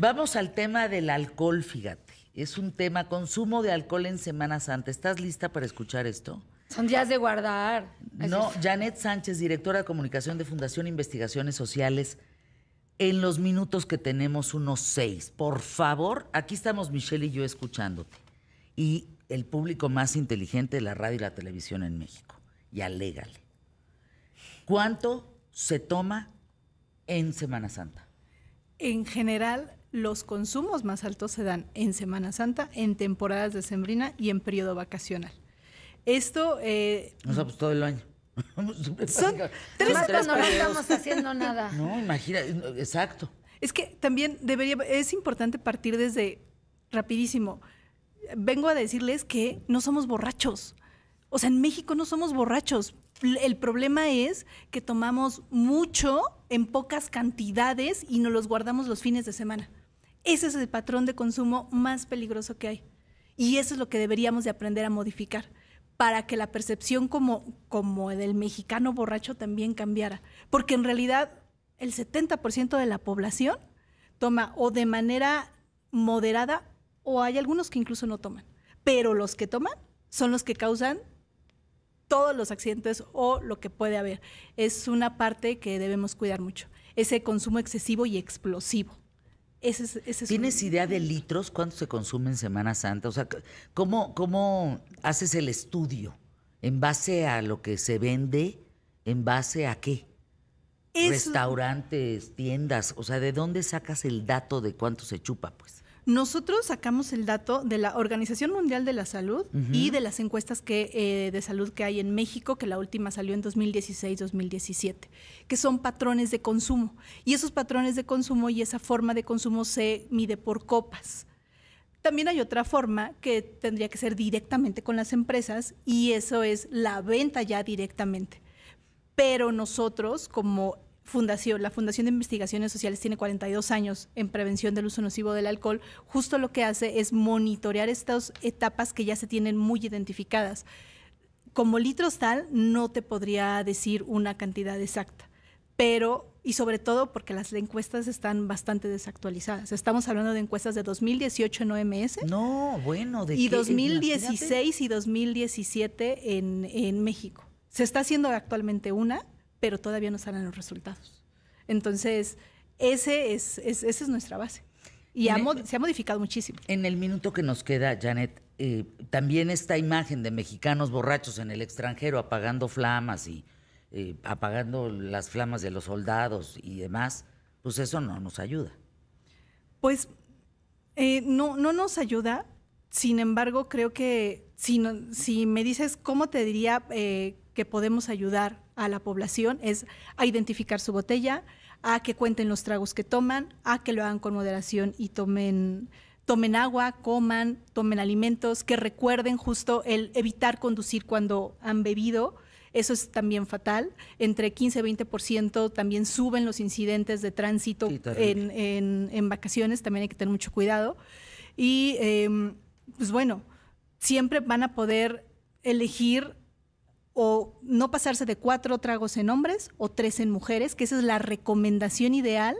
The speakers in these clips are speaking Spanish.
Vamos al tema del alcohol, fíjate. Es un tema, consumo de alcohol en Semana Santa. ¿Estás lista para escuchar esto? Son días de guardar. No, Janet Sánchez, directora de comunicación de Fundación Investigaciones Sociales. En los minutos que tenemos, unos seis. Por favor, aquí estamos Michelle y yo escuchándote. Y el público más inteligente de la radio y la televisión en México. Y alégale. ¿Cuánto se toma en Semana Santa? En general, los consumos más altos se dan en Semana Santa, en temporadas de sembrina y en periodo vacacional. Esto... Eh, o sea, pues todo el año. Son tres cuando no estamos haciendo nada. No, imagina, exacto. Es que también debería, es importante partir desde rapidísimo. Vengo a decirles que no somos borrachos. O sea, en México no somos borrachos. El problema es que tomamos mucho en pocas cantidades y nos los guardamos los fines de semana. Ese es el patrón de consumo más peligroso que hay. Y eso es lo que deberíamos de aprender a modificar para que la percepción como, como del mexicano borracho también cambiara. Porque en realidad el 70% de la población toma o de manera moderada o hay algunos que incluso no toman. Pero los que toman son los que causan todos los accidentes o lo que puede haber. Es una parte que debemos cuidar mucho, ese consumo excesivo y explosivo. ¿Tienes idea de litros? ¿Cuánto se consume en Semana Santa? O sea, ¿cómo, ¿cómo haces el estudio? ¿En base a lo que se vende? ¿En base a qué? Restaurantes, tiendas. O sea, ¿de dónde sacas el dato de cuánto se chupa, pues? Nosotros sacamos el dato de la Organización Mundial de la Salud y de las encuestas que, eh, de salud que hay en México, que la última salió en 2016-2017, que son patrones de consumo. Y esos patrones de consumo y esa forma de consumo se mide por copas. También hay otra forma que tendría que ser directamente con las empresas y eso es la venta ya directamente. Pero nosotros, como fundación, la Fundación de Investigaciones Sociales tiene 42 años en prevención del uso nocivo del alcohol, justo lo que hace es monitorear estas etapas que ya se tienen muy identificadas. Como litros tal, no te podría decir una cantidad exacta, pero, y sobre todo porque las encuestas están bastante desactualizadas. Estamos hablando de encuestas de 2018 en OMS. No, bueno, de Y 2016 y 2017 en, en México. Se está haciendo actualmente una, pero todavía no salen los resultados. Entonces, ese es, esa es nuestra base. Y se ha modificado muchísimo. En el minuto que nos queda, Janet, eh, también esta imagen de mexicanos borrachos en el extranjero apagando flamas y eh, apagando las flamas de los soldados y demás, pues eso no nos ayuda. Pues eh, no, no nos ayuda. Sin embargo, creo que si, si me dices cómo te diría que podemos ayudar a la población es a identificar su botella, a que cuenten los tragos que toman, a que lo hagan con moderación y tomen tomen agua, coman, tomen alimentos, que recuerden justo el evitar conducir cuando han bebido. Eso es también fatal. Entre 15 y 20% también suben los incidentes de tránsito en, vacaciones. También hay que tener mucho cuidado. Y em, pues bueno, siempre van a poder elegir o no pasarse de cuatro tragos en hombres o tres en mujeres, que esa es la recomendación ideal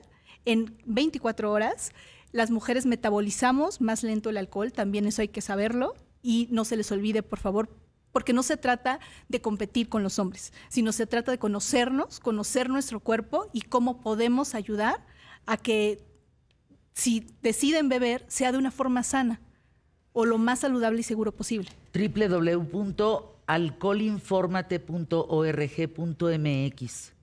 en 24 horas. Las mujeres metabolizamos más lento el alcohol, también eso hay que saberlo y no se les olvide, por favor, porque no se trata de competir con los hombres, sino se trata de conocernos, conocer nuestro cuerpo y cómo podemos ayudar a que si deciden beber sea de una forma sana o lo más saludable y seguro posible. www alcoholinformate.org.mx.